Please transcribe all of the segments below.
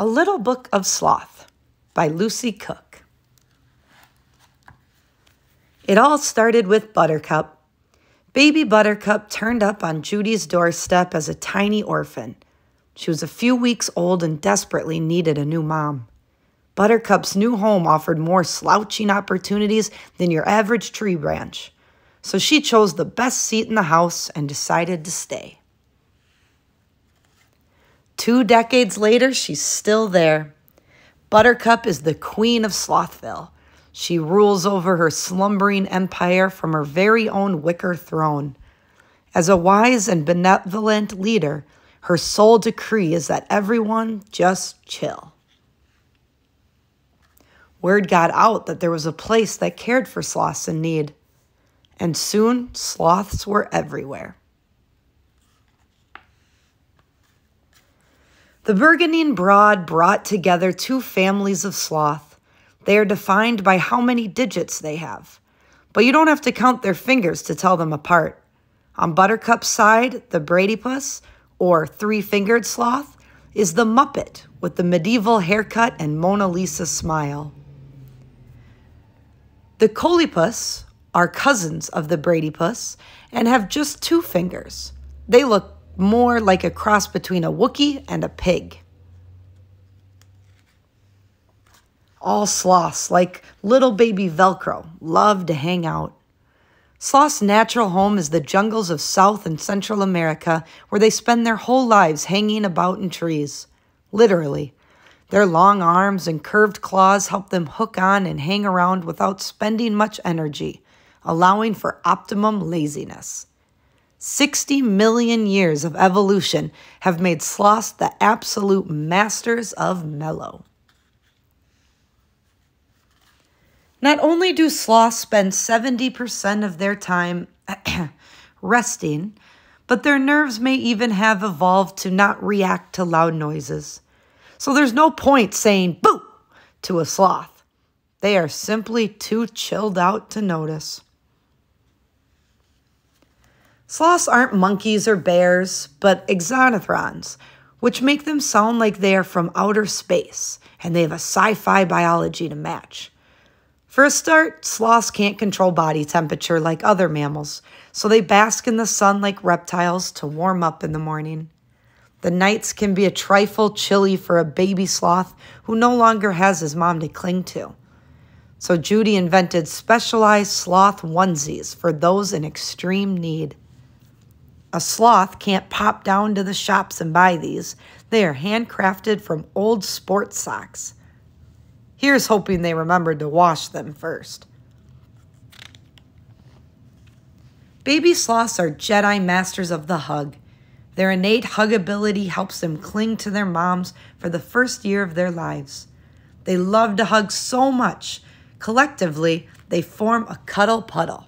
A Little Book of Sloth by Lucy Cooke. It all started with Buttercup. Baby Buttercup turned up on Judy's doorstep as a tiny orphan. She was a few weeks old and desperately needed a new mom. Buttercup's new home offered more slouching opportunities than your average tree branch. So she chose the best seat in the house and decided to stay. Two decades later, she's still there. Buttercup is the queen of Slothville. She rules over her slumbering empire from her very own wicker throne. As a wise and benevolent leader, her sole decree is that everyone just chill. Word got out that there was a place that cared for sloths in need, and soon sloths were everywhere. The Burgundian Broad brought together two families of sloth. They are defined by how many digits they have, but you don't have to count their fingers to tell them apart. On Buttercup's side, the Bradypus, or three-fingered sloth, is the Muppet with the medieval haircut and Mona Lisa smile. The Choloepus are cousins of the Bradypus and have just two fingers. They look more like a cross between a Wookiee and a pig. All sloths, like little baby Velcro, love to hang out. Sloth's natural home is the jungles of South and Central America, where they spend their whole lives hanging about in trees. Literally. Their long arms and curved claws help them hook on and hang around without spending much energy, allowing for optimum laziness. 60 million years of evolution have made sloths the absolute masters of mellow. Not only do sloths spend 70% of their time resting, but their nerves may even have evolved to not react to loud noises. So there's no point saying boo to a sloth. They are simply too chilled out to notice. Sloths aren't monkeys or bears, but xenarthrans, which make them sound like they are from outer space, and they have a sci-fi biology to match. For a start, sloths can't control body temperature like other mammals, so they bask in the sun like reptiles to warm up in the morning. The nights can be a trifle chilly for a baby sloth who no longer has his mom to cling to. So Judy invented specialized sloth onesies for those in extreme need. A sloth can't pop down to the shops and buy these. They are handcrafted from old sports socks. Here's hoping they remembered to wash them first. Baby sloths are Jedi masters of the hug. Their innate hug ability helps them cling to their moms for the first year of their lives. They love to hug so much. Collectively, they form a cuddle puddle.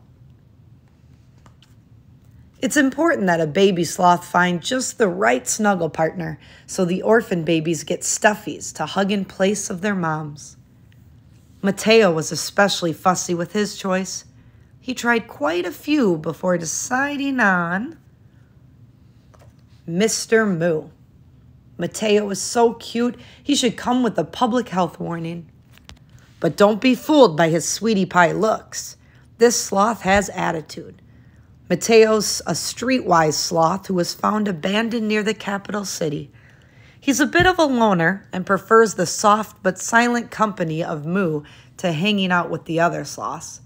It's important that a baby sloth find just the right snuggle partner so the orphan babies get stuffies to hug in place of their moms. Mateo was especially fussy with his choice. He tried quite a few before deciding on Mr. Moo. Mateo is so cute, he should come with a public health warning. But don't be fooled by his sweetie pie looks. This sloth has attitude. Mateo's a streetwise sloth who was found abandoned near the capital city. He's a bit of a loner and prefers the soft but silent company of Moo to hanging out with the other sloths.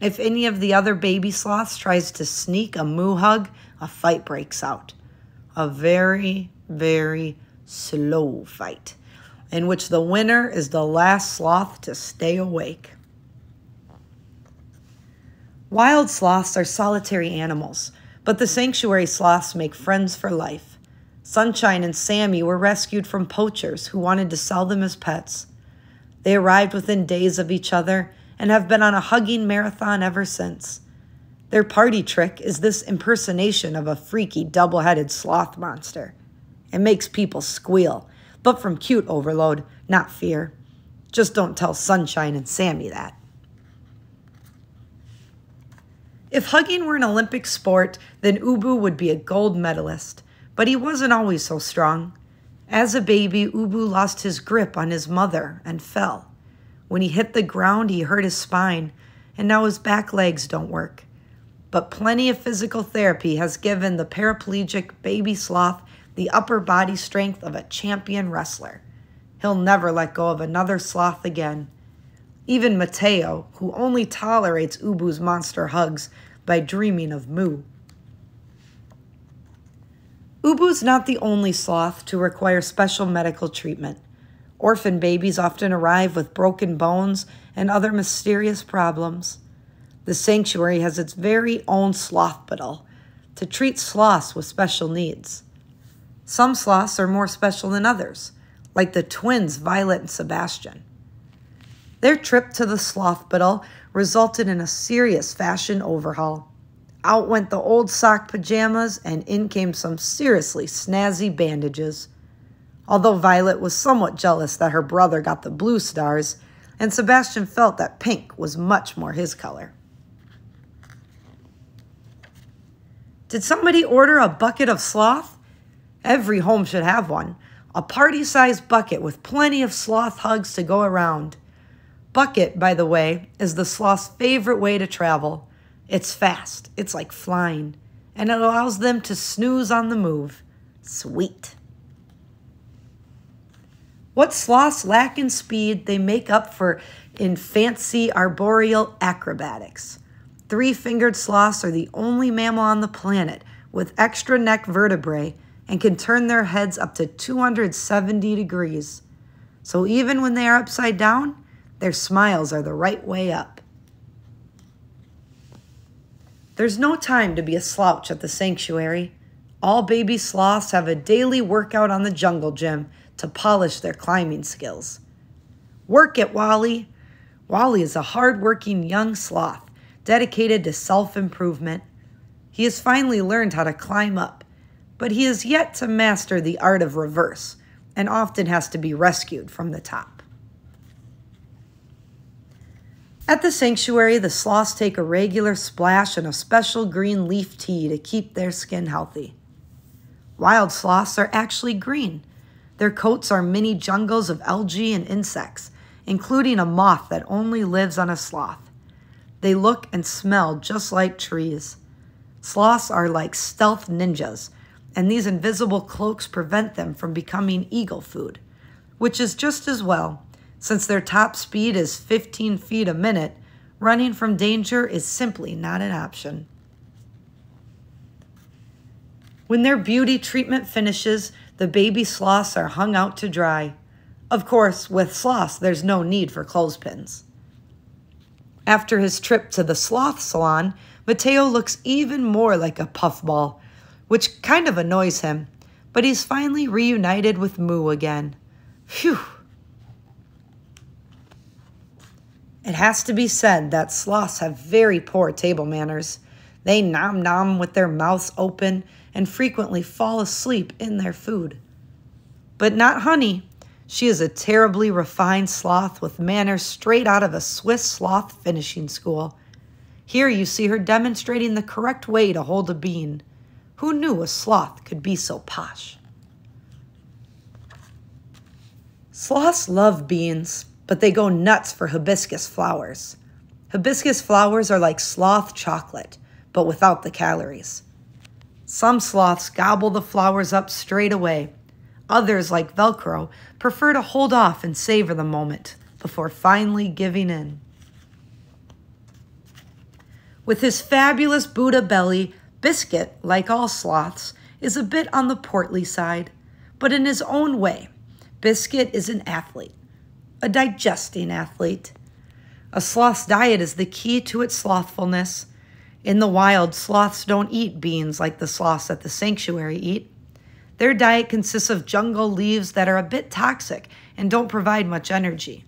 If any of the other baby sloths tries to sneak a Moo hug, a fight breaks out. A very, very slow fight in which the winner is the last sloth to stay awake. Wild sloths are solitary animals, but the sanctuary sloths make friends for life. Sunshine and Sammy were rescued from poachers who wanted to sell them as pets. They arrived within days of each other and have been on a hugging marathon ever since. Their party trick is this impersonation of a freaky double headed sloth monster. It makes people squeal, but from cute overload, not fear. Just don't tell Sunshine and Sammy that. If hugging were an Olympic sport, then Ubu would be a gold medalist, but he wasn't always so strong. As a baby, Ubu lost his grip on his mother and fell. When he hit the ground, he hurt his spine, and now his back legs don't work. But plenty of physical therapy has given the paraplegic baby sloth the upper body strength of a champion wrestler. He'll never let go of another sloth again. Even Mateo, who only tolerates Ubu's monster hugs by dreaming of Moo. Ubu's not the only sloth to require special medical treatment. Orphan babies often arrive with broken bones and other mysterious problems. The sanctuary has its very own slothpital to treat sloths with special needs. Some sloths are more special than others, like the twins Violet and Sebastian. Their trip to the slothpital resulted in a serious fashion overhaul. Out went the old sock pajamas, and in came some seriously snazzy bandages. Although Violet was somewhat jealous that her brother got the blue stars, and Sebastian felt that pink was much more his color. Did somebody order a bucket of sloth? Every home should have one. A party sized bucket with plenty of sloth hugs to go around. Bucket, by the way, is the sloth's favorite way to travel. It's fast, it's like flying, and it allows them to snooze on the move. Sweet. What sloths lack in speed, they make up for in fancy arboreal acrobatics. Three fingered sloths are the only mammal on the planet with extra neck vertebrae and can turn their heads up to 270 degrees. So even when they are upside down, their smiles are the right way up. There's no time to be a slouch at the sanctuary. All baby sloths have a daily workout on the jungle gym to polish their climbing skills. Work it, Wally. Wally is a hard-working young sloth dedicated to self-improvement. He has finally learned how to climb up, but he has yet to master the art of reverse and often has to be rescued from the top. At the sanctuary, the sloths take a regular splash and a special green leaf tea to keep their skin healthy. Wild sloths are actually green. Their coats are mini jungles of algae and insects, including a moth that only lives on a sloth. They look and smell just like trees. Sloths are like stealth ninjas, and these invisible cloaks prevent them from becoming eagle food, which is just as well since their top speed is 15 feet a minute, running from danger is simply not an option. When their beauty treatment finishes, the baby sloths are hung out to dry. Of course, with sloths, there's no need for clothespins. After his trip to the sloth salon, Mateo looks even more like a puffball, which kind of annoys him, but he's finally reunited with Moo again. Phew! It has to be said that sloths have very poor table manners. They nom nom with their mouths open and frequently fall asleep in their food. But not Honey. She is a terribly refined sloth with manners straight out of a Swiss sloth finishing school. Here you see her demonstrating the correct way to hold a bean. Who knew a sloth could be so posh? Sloths love beans, but they go nuts for hibiscus flowers. Hibiscus flowers are like sloth chocolate, but without the calories. Some sloths gobble the flowers up straight away. Others, like Velcro, prefer to hold off and savor the moment before finally giving in. With his fabulous Buddha belly, Biscuit, like all sloths, is a bit on the portly side, but in his own way, Biscuit is an athlete a digesting athlete. A sloth's diet is the key to its slothfulness. In the wild, sloths don't eat beans like the sloths at the sanctuary eat. Their diet consists of jungle leaves that are a bit toxic and don't provide much energy.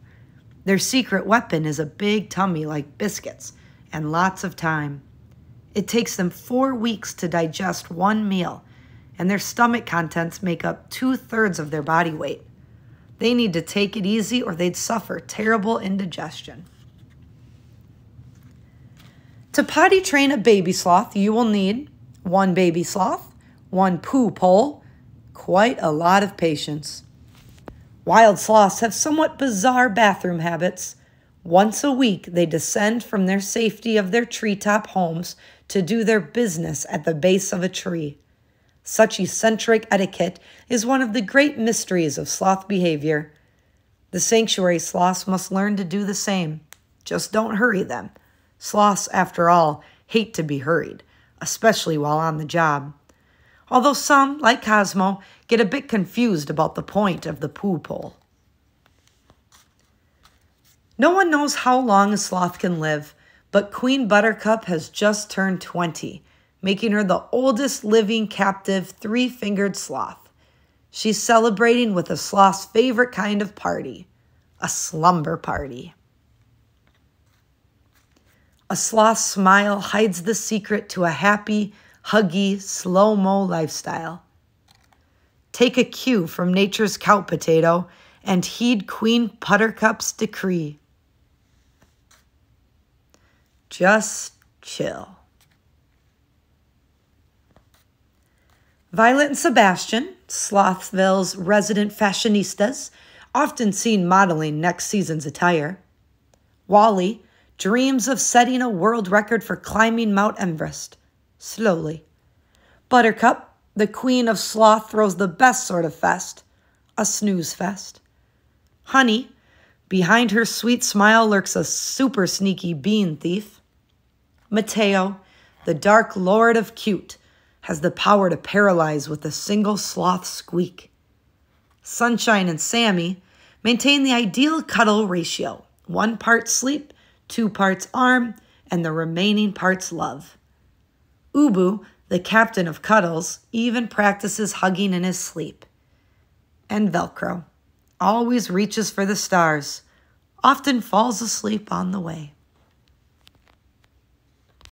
Their secret weapon is a big tummy like Biscuit's and lots of time. It takes them four weeks to digest one meal, and their stomach contents make up two thirds of their body weight. They need to take it easy or they'd suffer terrible indigestion. To potty train a baby sloth, you will need one baby sloth, one poo pole, quite a lot of patience. Wild sloths have somewhat bizarre bathroom habits. Once a week, they descend from their safety of their treetop homes to do their business at the base of a tree. Such eccentric etiquette is one of the great mysteries of sloth behavior. The sanctuary sloths must learn to do the same. Just don't hurry them. Sloths, after all, hate to be hurried, especially while on the job. Although some, like Cosmo, get a bit confused about the point of the poo pole. No one knows how long a sloth can live, but Queen Buttercup has just turned 20, making her the oldest living captive three fingered sloth. She's celebrating with a sloth's favorite kind of party a slumber party. A sloth's smile hides the secret to a happy, huggy, slow mo lifestyle. Take a cue from nature's couch potato and heed Queen Buttercup's decree. Just chill. Violet and Sebastian, Slothville's resident fashionistas, often seen modeling next season's attire. Wally, dreams of setting a world record for climbing Mount Everest. Slowly. Buttercup, the queen of sloth, throws the best sort of fest, a snooze fest. Honey, behind her sweet smile lurks a super sneaky bean thief. Mateo, the dark lord of cute, has the power to paralyze with a single sloth squeak. Sunshine and Sammy maintain the ideal cuddle ratio one part sleep, two parts arm, and the remaining parts love. Ubu, the captain of cuddles, even practices hugging in his sleep. And Velcro always reaches for the stars, often falls asleep on the way.